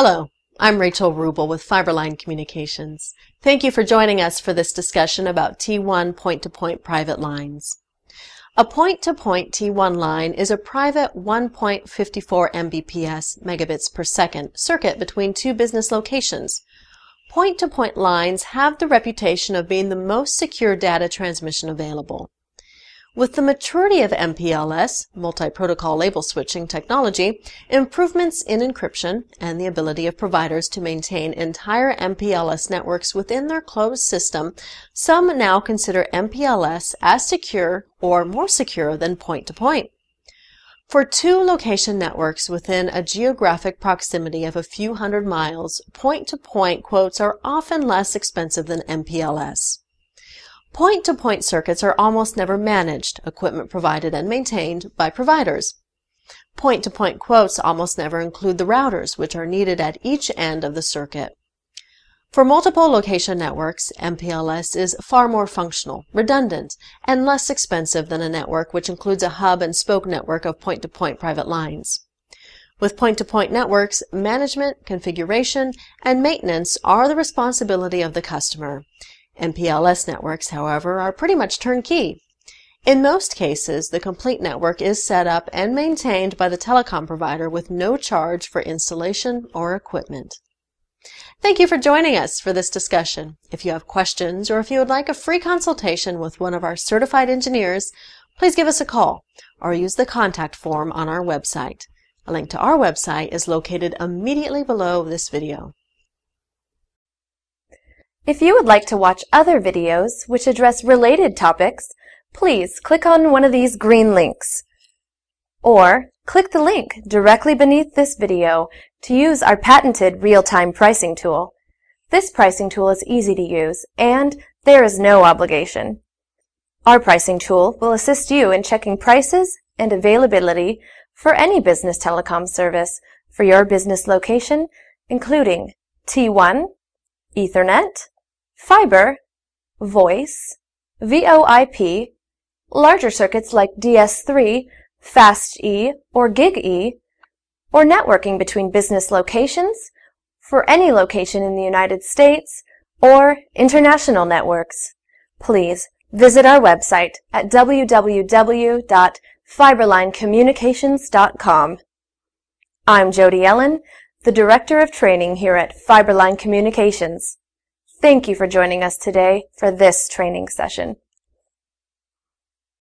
Hello, I'm Rachel Rubel with Fiberline Communications. Thank you for joining us for this discussion about T1 point-to-point private lines. A point-to-point T1 line is a private 1.54 Mbps megabits per second circuit between two business locations. Point-to-point lines have the reputation of being the most secure data transmission available. With the maturity of MPLS, multi-protocol label switching technology, improvements in encryption, and the ability of providers to maintain entire MPLS networks within their closed system, some now consider MPLS as secure or more secure than point-to-point. For two location networks within a geographic proximity of a few hundred miles, point-to-point quotes are often less expensive than MPLS. Point-to-point circuits are almost never managed, equipment provided and maintained by providers. Point-to-point quotes almost never include the routers, which are needed at each end of the circuit. For multiple location networks, MPLS is far more functional, redundant, and less expensive than a network which includes a hub and spoke network of point-to-point private lines. With point-to-point networks, management, configuration, and maintenance are the responsibility of the customer, MPLS networks, however, are pretty much turnkey. In most cases, the complete network is set up and maintained by the telecom provider with no charge for installation or equipment. Thank you for joining us for this discussion. If you have questions or if you would like a free consultation with one of our certified engineers, please give us a call or use the contact form on our website. A link to our website is located immediately below this video. If you would like to watch other videos which address related topics, please click on one of these green links. Or click the link directly beneath this video to use our patented real-time pricing tool. This pricing tool is easy to use and there is no obligation. Our pricing tool will assist you in checking prices and availability for any business telecom service for your business location, including T1, Ethernet, fiber, voice, VoIP, larger circuits like DS3, FastE, or GigE, or networking between business locations for any location in the United States or international networks. Please visit our website at www.fiberlinecommunications.com. I'm Jody Ellen, the Director of Training here at Fiberline Communications. Thank you for joining us today for this training session.